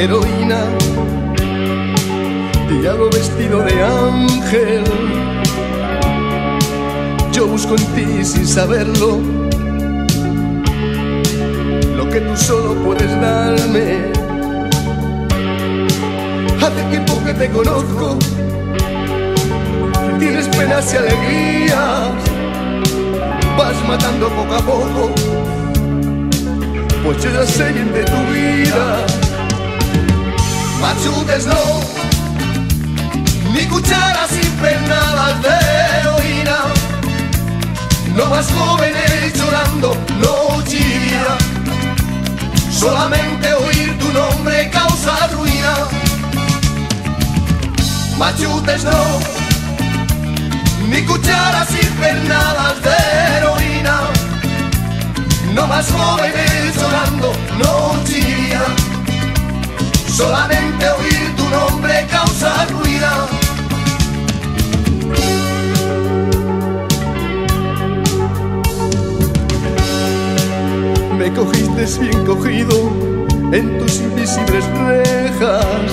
heroína, diablo vestido de ángel. Yo busco en ti sin saberlo lo que tú solo puedes darme. Hace tiempo que te conozco, tienes penas y alegrías, vas matando poco a poco, pues yo ya sé bien de tu vida. Machutes no, ni cucharas impernadas de heroína, no más jóvenes llorando noche y día, solamente oír tu nombre causa ruina. Machutes no, ni cucharas impernadas de heroína, Cogiste bien cogido en tus invisibles rejas.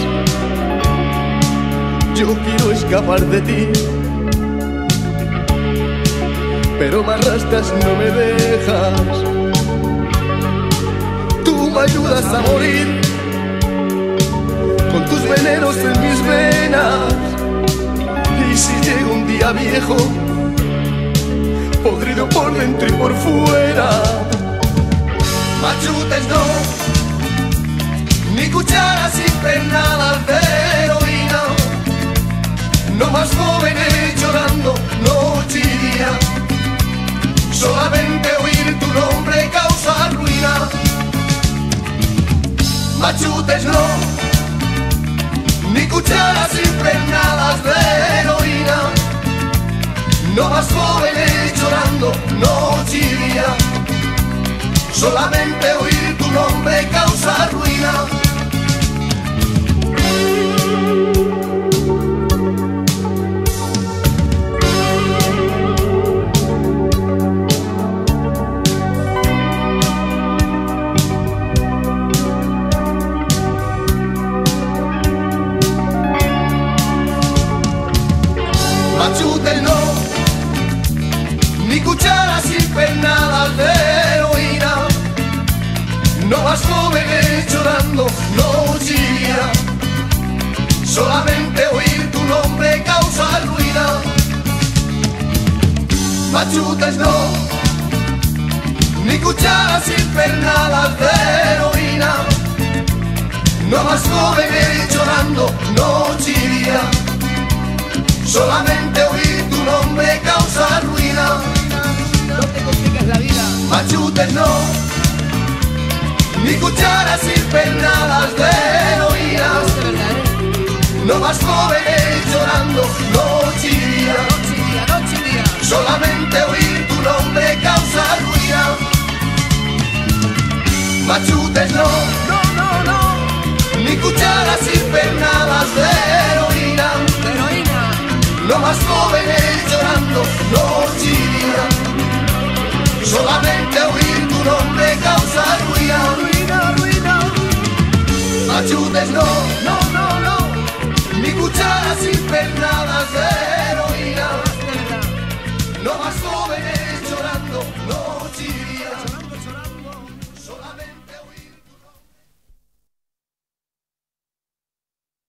Yo quiero escapar de ti, pero me arrastras, no me dejas. Tú me ayudas a morir con tus venenos en mis venas. Y si llega un día viejo, podrido por dentro y por fuera, machutes no, ni cucharas impernadas de heroína, no. Más jóvenes llorando noche y día, solamente oír tu nombre causa ruina. Machutes no, ni cucharas impregnadas de heroína, no más jóvenes llorando noche y día, solamente oír tu nombre. De heroína, no más jóvenes llorando noche y día. Solamente oír tu nombre causa ruina. No te complicas la vida. Machutes no, ni cucharas impernadas de heroína. ¿eh? No más jóvenes llorando machutes no, no, no, no, ni cucharas y pernadas de heroína, heroína, no más jóvenes llorando, no chilina, solamente oír tu nombre causa ruina, ruina, ruina, machutes no, no, no, no, ni cucharas y pernadas de heroína, no más jóvenes